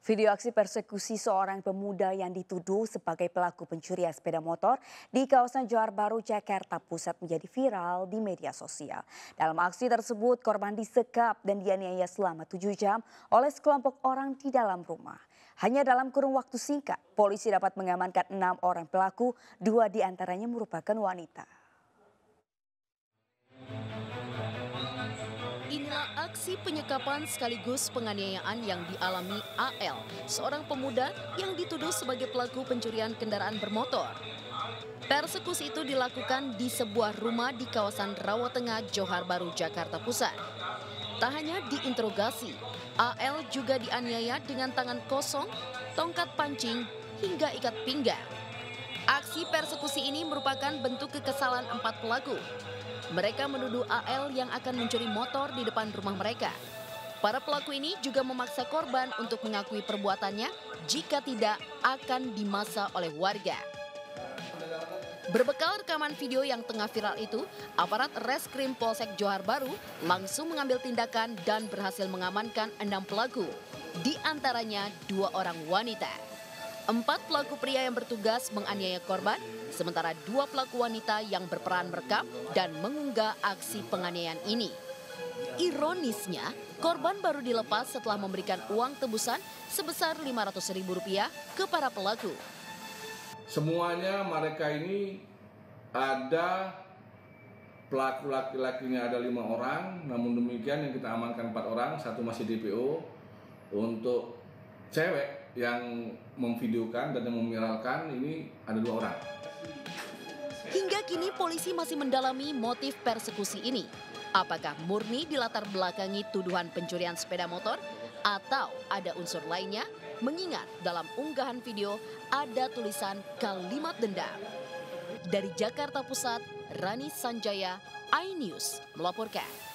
Video aksi persekusi seorang pemuda yang dituduh sebagai pelaku pencurian sepeda motor di kawasan Johar Baru, Jakarta Pusat menjadi viral di media sosial. Dalam aksi tersebut, korban disekap dan dianiaya selama tujuh jam oleh sekelompok orang di dalam rumah. Hanya dalam kurun waktu singkat, polisi dapat mengamankan enam orang pelaku, dua di antaranya merupakan wanita. Inilah aksi penyekapan sekaligus penganiayaan yang dialami AL, seorang pemuda yang dituduh sebagai pelaku pencurian kendaraan bermotor. Persekusi itu dilakukan di sebuah rumah di kawasan Rawatengah, Johar Baru, Jakarta Pusat. Tak hanya diinterogasi, AL juga dianiaya dengan tangan kosong, tongkat pancing, hingga ikat pinggang. Aksi persekusi ini merupakan bentuk kekesalan empat pelaku mereka menuduh AL yang akan mencuri motor di depan rumah mereka. Para pelaku ini juga memaksa korban untuk mengakui perbuatannya, jika tidak akan dimasa oleh warga. Berbekal rekaman video yang tengah viral itu, aparat Reskrim Polsek Johar Baru langsung mengambil tindakan dan berhasil mengamankan enam pelaku, di antaranya dua orang wanita. Empat pelaku pria yang bertugas menganiaya korban, sementara dua pelaku wanita yang berperan merekam dan mengunggah aksi penganiayaan ini. Ironisnya, korban baru dilepas setelah memberikan uang tebusan sebesar Rp500.000 ke para pelaku. Semuanya mereka ini ada pelaku laki-lakinya ada lima orang, namun demikian yang kita amankan empat orang, satu masih DPO. Untuk cewek yang memvideokan dan yang memiralkan ini ada dua orang. Hingga kini polisi masih mendalami motif persekusi ini. Apakah murni dilatar belakangi tuduhan pencurian sepeda motor atau ada unsur lainnya? Mengingat dalam unggahan video ada tulisan kalimat dendam. Dari Jakarta Pusat, Rani Sanjaya, iNews melaporkan.